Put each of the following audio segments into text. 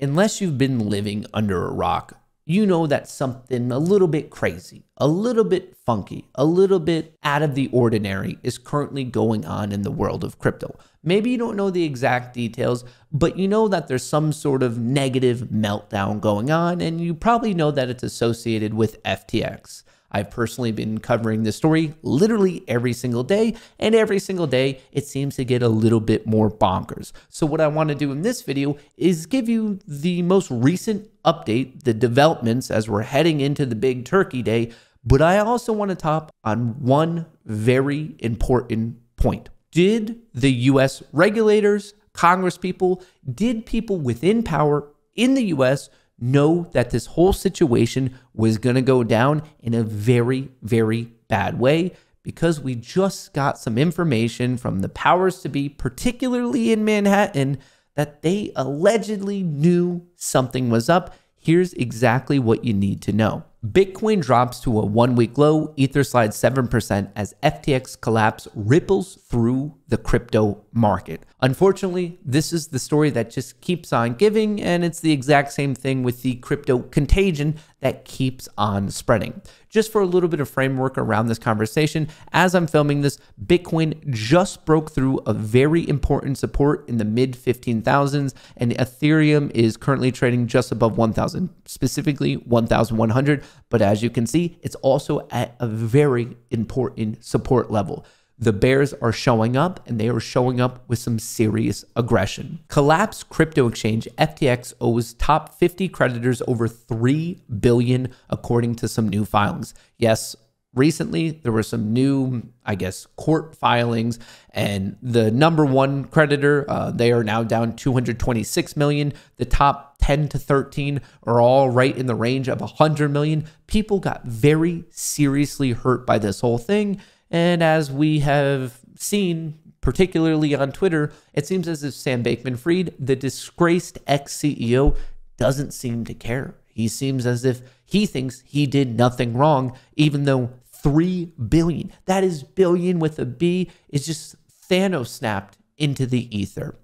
unless you've been living under a rock, you know that something a little bit crazy, a little bit funky, a little bit out of the ordinary is currently going on in the world of crypto. Maybe you don't know the exact details, but you know that there's some sort of negative meltdown going on, and you probably know that it's associated with FTX. I've personally been covering this story literally every single day, and every single day it seems to get a little bit more bonkers. So, what I want to do in this video is give you the most recent update, the developments as we're heading into the big turkey day, but I also want to top on one very important point. Did the US regulators, Congress people, did people within power in the US know that this whole situation was going to go down in a very, very bad way because we just got some information from the powers to be, particularly in Manhattan, that they allegedly knew something was up. Here's exactly what you need to know. Bitcoin drops to a one week low, Ether slides 7% as FTX collapse ripples through the crypto market. Unfortunately, this is the story that just keeps on giving, and it's the exact same thing with the crypto contagion that keeps on spreading. Just for a little bit of framework around this conversation, as I'm filming this, Bitcoin just broke through a very important support in the mid 15,000s, and Ethereum is currently trading just above 1,000, specifically 1,100. But as you can see, it's also at a very important support level. The bears are showing up and they are showing up with some serious aggression. Collapse crypto exchange FTX owes top 50 creditors over 3 billion according to some new filings. Yes, recently there were some new i guess court filings and the number one creditor uh, they are now down 226 million the top 10 to 13 are all right in the range of 100 million people got very seriously hurt by this whole thing and as we have seen particularly on twitter it seems as if sam bankman fried the disgraced ex-ceo doesn't seem to care he seems as if he thinks he did nothing wrong even though 3 billion. That is billion with a B. Is just Thanos snapped into the ether.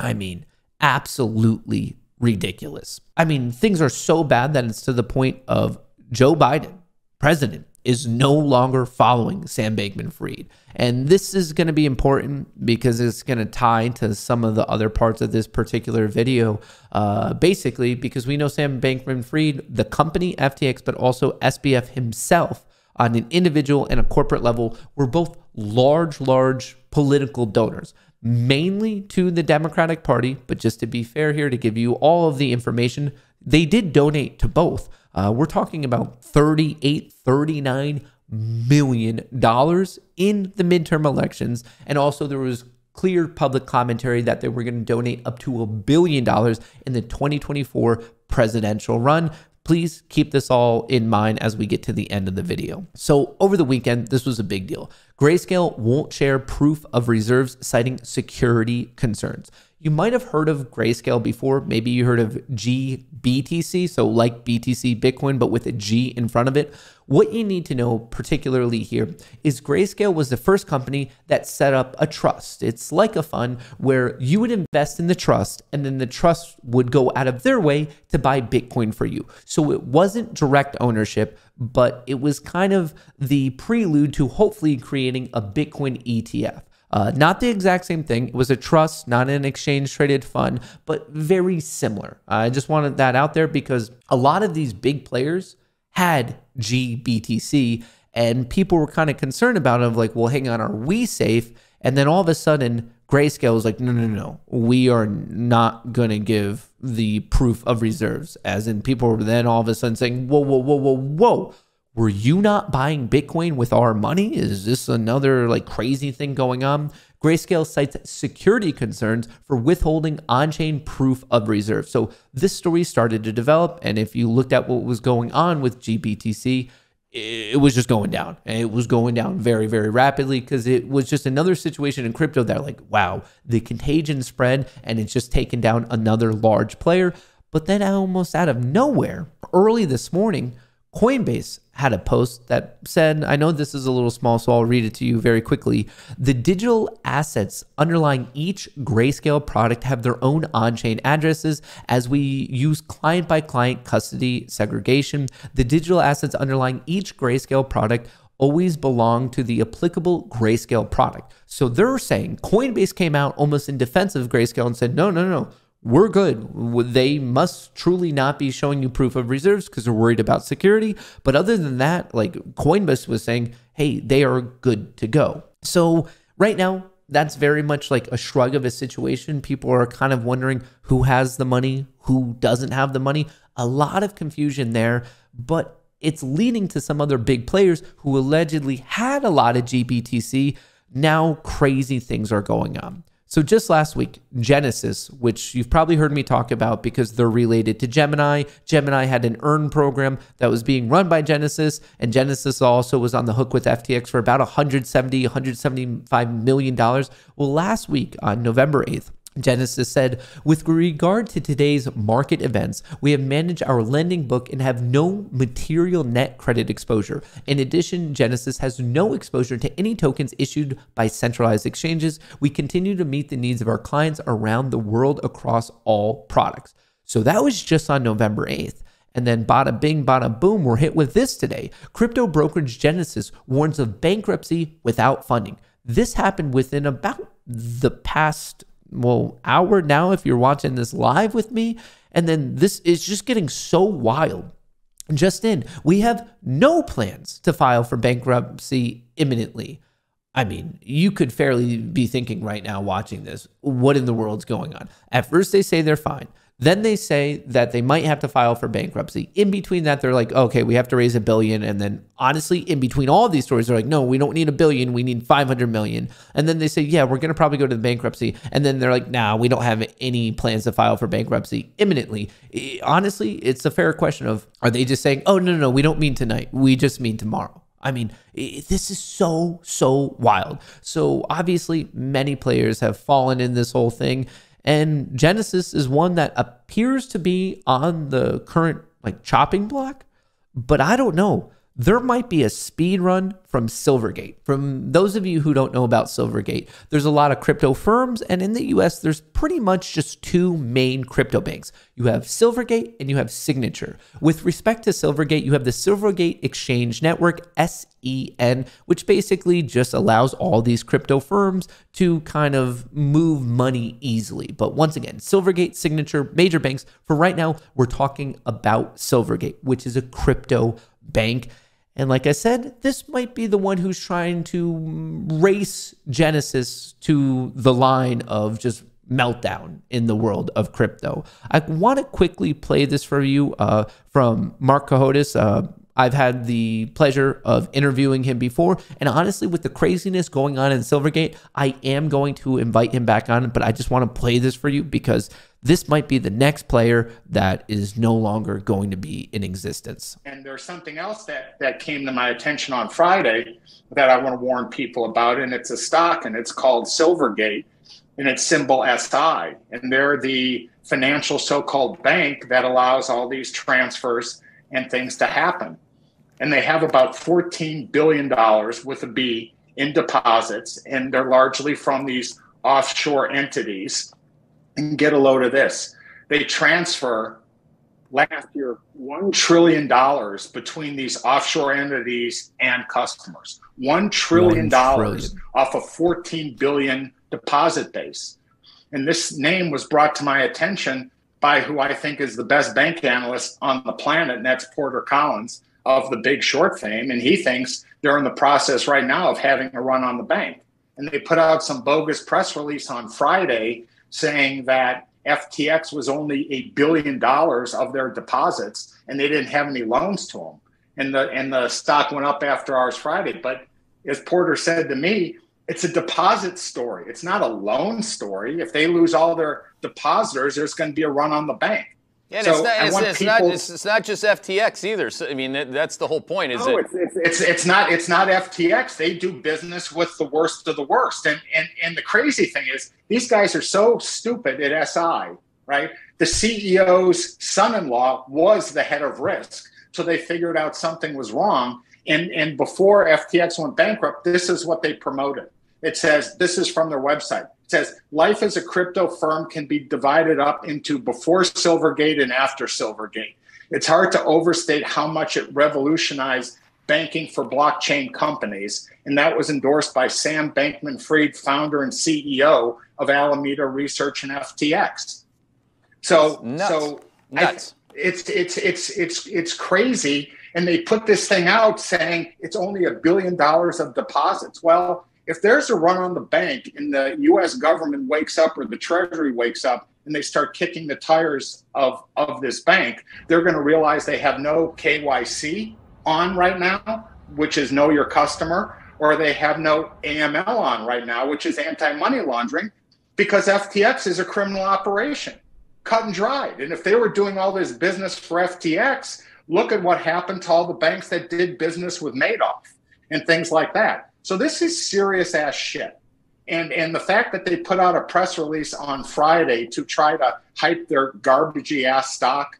I mean, absolutely ridiculous. I mean, things are so bad that it's to the point of Joe Biden, president, is no longer following Sam Bankman Fried. And this is going to be important because it's going to tie to some of the other parts of this particular video. Uh, basically, because we know Sam Bankman Fried, the company FTX, but also SBF himself on an individual and a corporate level were both large, large political donors, mainly to the Democratic Party. But just to be fair here, to give you all of the information, they did donate to both. Uh, we're talking about 38, 39 million dollars in the midterm elections. And also, there was clear public commentary that they were going to donate up to a billion dollars in the 2024 presidential run. Please keep this all in mind as we get to the end of the video. So over the weekend, this was a big deal. Grayscale won't share proof of reserves citing security concerns. You might have heard of Grayscale before. Maybe you heard of GBTC, so like BTC Bitcoin, but with a G in front of it. What you need to know, particularly here, is Grayscale was the first company that set up a trust. It's like a fund where you would invest in the trust and then the trust would go out of their way to buy Bitcoin for you. So it wasn't direct ownership, but it was kind of the prelude to hopefully creating a Bitcoin ETF. Uh, not the exact same thing. It was a trust, not an exchange traded fund, but very similar. I just wanted that out there because a lot of these big players had GBTC and people were kind of concerned about it of like, well, hang on, are we safe? And then all of a sudden, Grayscale was like, no, no, no, we are not going to give the proof of reserves. As in, people were then all of a sudden saying, whoa, whoa, whoa, whoa, whoa were you not buying Bitcoin with our money? Is this another like crazy thing going on? Grayscale cites security concerns for withholding on chain proof of reserve. So this story started to develop. And if you looked at what was going on with GBTC, it was just going down. And it was going down very, very rapidly because it was just another situation in crypto that, like, wow, the contagion spread and it's just taken down another large player. But then almost out of nowhere, early this morning, Coinbase had a post that said, I know this is a little small, so I'll read it to you very quickly. The digital assets underlying each Grayscale product have their own on chain addresses as we use client by client custody segregation. The digital assets underlying each Grayscale product always belong to the applicable Grayscale product. So they're saying Coinbase came out almost in defense of Grayscale and said, no, no, no, we're good. They must truly not be showing you proof of reserves because they're worried about security. But other than that, like Coinbase was saying, hey, they are good to go. So right now, that's very much like a shrug of a situation. People are kind of wondering who has the money, who doesn't have the money. A lot of confusion there, but it's leading to some other big players who allegedly had a lot of GBTC. Now crazy things are going on. So just last week, Genesis, which you've probably heard me talk about because they're related to Gemini. Gemini had an earn program that was being run by Genesis, and Genesis also was on the hook with FTX for about 170, 175 million dollars. Well, last week on November 8th, Genesis said, with regard to today's market events, we have managed our lending book and have no material net credit exposure. In addition, Genesis has no exposure to any tokens issued by centralized exchanges. We continue to meet the needs of our clients around the world across all products. So that was just on November 8th. And then bada bing, bada boom, we're hit with this today. Crypto brokerage Genesis warns of bankruptcy without funding. This happened within about the past well hour now if you're watching this live with me. And then this is just getting so wild. Just in, we have no plans to file for bankruptcy imminently. I mean, you could fairly be thinking right now watching this, what in the world's going on? At first, they say they're fine. Then they say that they might have to file for bankruptcy. In between that, they're like, okay, we have to raise a billion. And then honestly, in between all of these stories, they're like, no, we don't need a billion. We need 500 million. And then they say, yeah, we're going to probably go to the bankruptcy. And then they're like, nah, we don't have any plans to file for bankruptcy imminently. Honestly, it's a fair question of, are they just saying, oh, no, no, no, we don't mean tonight. We just mean tomorrow. I mean, this is so, so wild. So obviously, many players have fallen in this whole thing. And Genesis is one that appears to be on the current like chopping block, but I don't know there might be a speed run from Silvergate. From those of you who don't know about Silvergate, there's a lot of crypto firms, and in the US, there's pretty much just two main crypto banks. You have Silvergate and you have Signature. With respect to Silvergate, you have the Silvergate Exchange Network, SEN, which basically just allows all these crypto firms to kind of move money easily. But once again, Silvergate, Signature, major banks. For right now, we're talking about Silvergate, which is a crypto bank. And like I said, this might be the one who's trying to race Genesis to the line of just meltdown in the world of crypto. I want to quickly play this for you uh, from Marc Cohodes. Uh, I've had the pleasure of interviewing him before. And honestly, with the craziness going on in Silvergate, I am going to invite him back on. But I just want to play this for you because this might be the next player that is no longer going to be in existence. And there's something else that, that came to my attention on Friday that I want to warn people about, and it's a stock and it's called Silvergate and it's symbol SI. And they're the financial so called bank that allows all these transfers and things to happen. And they have about $14 billion with a B in deposits, and they're largely from these offshore entities and get a load of this. They transfer last year $1 trillion between these offshore entities and customers. $1 trillion, off a 14 billion deposit base. And this name was brought to my attention by who I think is the best bank analyst on the planet, and that's Porter Collins of the big short fame. And he thinks they're in the process right now of having a run on the bank. And they put out some bogus press release on Friday saying that FTX was only a billion dollars of their deposits and they didn't have any loans to them. And the and the stock went up after ours Friday. But as Porter said to me, it's a deposit story. It's not a loan story. If they lose all their depositors, there's going to be a run on the bank. Yeah, so it's, not, it's, it's people, not, it's, not just FTX either. So, I mean, that's the whole point. Is no, it? It's, it's, it's not it's not FTX. They do business with the worst of the worst. And and and the crazy thing is, these guys are so stupid at SI, right? The CEO's son-in-law was the head of risk. So they figured out something was wrong. And, and before FTX went bankrupt, this is what they promoted. It says, this is from their website. It says, life as a crypto firm can be divided up into before Silvergate and after Silvergate. It's hard to overstate how much it revolutionized banking for blockchain companies. And that was endorsed by Sam Bankman Fried, founder and CEO of Alameda Research and FTX. So, Nuts. so Nuts. I, it's it's it's it's it's crazy. And they put this thing out saying it's only a billion dollars of deposits. Well, if there's a run on the bank and the US government wakes up or the Treasury wakes up and they start kicking the tires of, of this bank, they're going to realize they have no KYC on right now, which is know your customer, or they have no AML on right now, which is anti money laundering, because FTX is a criminal operation, cut and dried. And if they were doing all this business for FTX, look at what happened to all the banks that did business with Madoff and things like that. So this is serious ass shit. And and the fact that they put out a press release on Friday to try to hype their garbagey ass stock,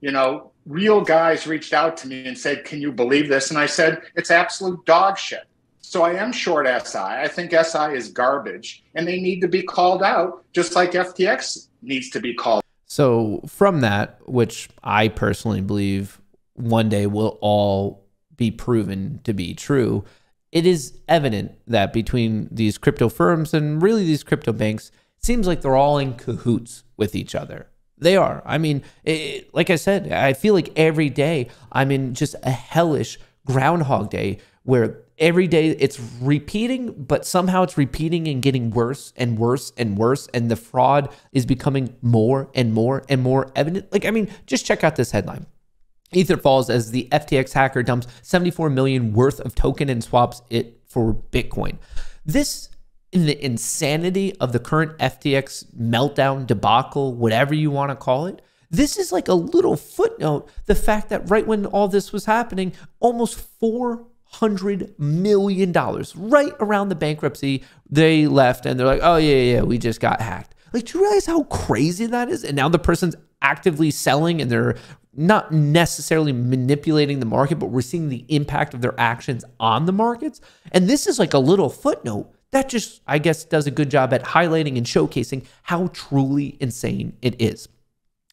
you know, real guys reached out to me and said, "Can you believe this?" And I said, "It's absolute dog shit." So I am short SI. I think SI is garbage, and they need to be called out, just like FTX needs to be called. So from that, which I personally believe one day will all be proven to be true it is evident that between these crypto firms and really these crypto banks, it seems like they're all in cahoots with each other. They are. I mean, it, like I said, I feel like every day I'm in just a hellish groundhog day where every day it's repeating, but somehow it's repeating and getting worse and worse and worse. And the fraud is becoming more and more and more evident. Like, I mean, just check out this headline Ether falls as the FTX hacker dumps 74 million worth of token and swaps it for Bitcoin. This in the insanity of the current FTX meltdown debacle, whatever you want to call it. This is like a little footnote. The fact that right when all this was happening, almost four hundred million dollars, right around the bankruptcy, they left and they're like, "Oh yeah, yeah, we just got hacked." Like, do you realize how crazy that is? And now the person's actively selling and they're not necessarily manipulating the market, but we're seeing the impact of their actions on the markets. And this is like a little footnote that just, I guess, does a good job at highlighting and showcasing how truly insane it is.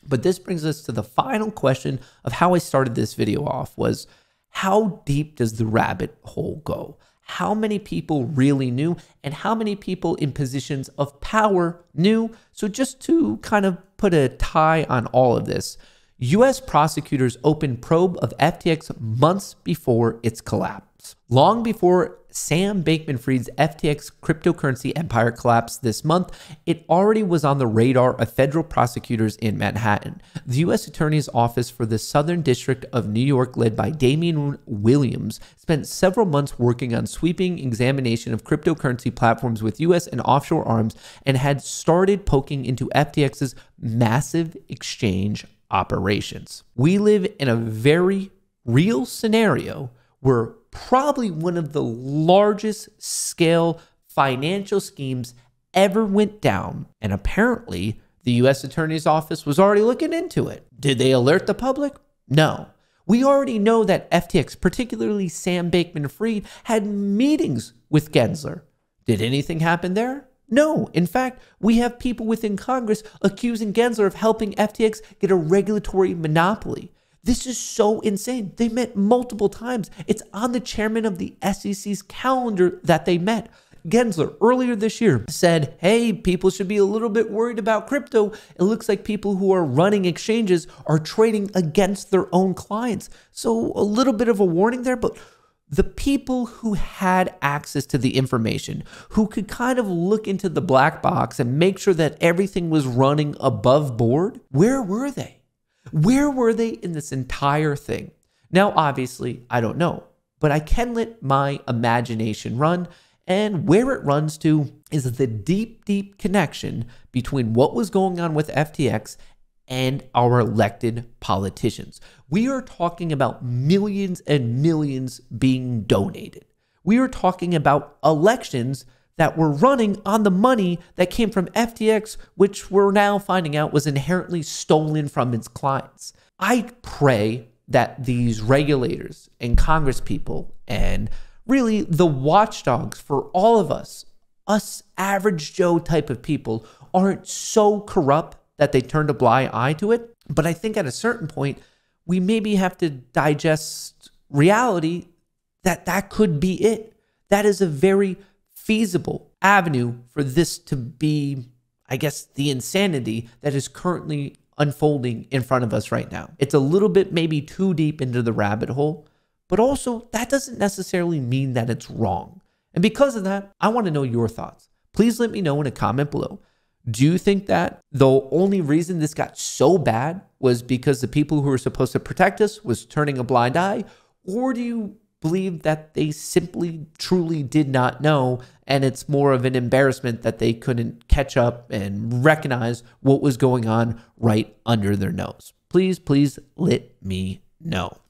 But this brings us to the final question of how I started this video off was how deep does the rabbit hole go? How many people really knew and how many people in positions of power knew? So just to kind of put a tie on all of this, US prosecutors opened probe of FTX months before its collapse. Long before Sam Bankman Fried's FTX cryptocurrency empire collapsed this month, it already was on the radar of federal prosecutors in Manhattan. The U.S. Attorney's Office for the Southern District of New York, led by Damian Williams, spent several months working on sweeping examination of cryptocurrency platforms with U.S. and offshore arms and had started poking into FTX's massive exchange operations. We live in a very real scenario where probably one of the largest scale financial schemes ever went down. And apparently, the US Attorney's Office was already looking into it. Did they alert the public? No. We already know that FTX, particularly Sam Bankman Fried, had meetings with Gensler. Did anything happen there? No, in fact, we have people within Congress accusing Gensler of helping FTX get a regulatory monopoly. This is so insane. They met multiple times. It's on the chairman of the SEC's calendar that they met. Gensler earlier this year said, Hey, people should be a little bit worried about crypto. It looks like people who are running exchanges are trading against their own clients. So, a little bit of a warning there, but the people who had access to the information, who could kind of look into the black box and make sure that everything was running above board, where were they? Where were they in this entire thing? Now, obviously, I don't know, but I can let my imagination run. And where it runs to is the deep, deep connection between what was going on with FTX and our elected politicians. We are talking about millions and millions being donated. We are talking about elections that were running on the money that came from FTX, which we're now finding out was inherently stolen from its clients. I pray that these regulators and Congress people and really the watchdogs for all of us, us average Joe type of people, aren't so corrupt that they turned a blind eye to it. But I think at a certain point, we maybe have to digest reality that that could be it. That is a very feasible avenue for this to be, I guess, the insanity that is currently unfolding in front of us right now. It's a little bit maybe too deep into the rabbit hole, but also that doesn't necessarily mean that it's wrong. And because of that, I want to know your thoughts. Please let me know in a comment below. Do you think that the only reason this got so bad was because the people who were supposed to protect us was turning a blind eye? Or do you believe that they simply truly did not know and it's more of an embarrassment that they couldn't catch up and recognize what was going on right under their nose? Please, please let me know.